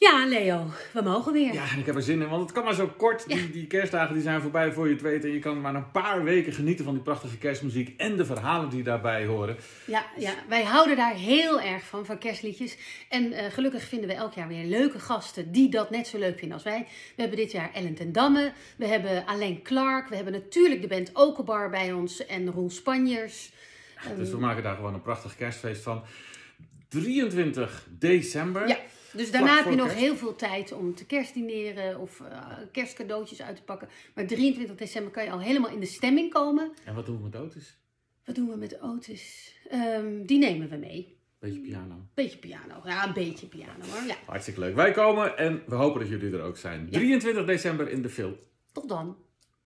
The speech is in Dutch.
Ja, Leo, we mogen weer. Ja, en ik heb er zin in, want het kan maar zo kort. Ja. Die, die kerstdagen die zijn voorbij voor je het weet. En je kan maar een paar weken genieten van die prachtige kerstmuziek en de verhalen die daarbij horen. Ja, ja, wij houden daar heel erg van, van kerstliedjes. En eh, gelukkig vinden we elk jaar weer leuke gasten die dat net zo leuk vinden als wij. We hebben dit jaar Ellen ten Damme, we hebben Alain Clark, we hebben natuurlijk de band Okenbar bij ons en Roel Spanjers. Dus we maken daar gewoon een prachtig kerstfeest van. 23 december. Ja, dus daarna heb je nog kerst. heel veel tijd om te kerstdineren of eh, kerstcadeautjes uit te pakken. Maar 23 december kan je al helemaal in de stemming komen. En wat doen we met auto's? Wat doen we met Otis? Ehm, die nemen we mee. Beetje piano. Beetje piano. Ja, een beetje piano hoor. Ja, Hartstikke leuk. Wij komen en we hopen dat jullie er ook zijn. 23 december in de film. tot dan.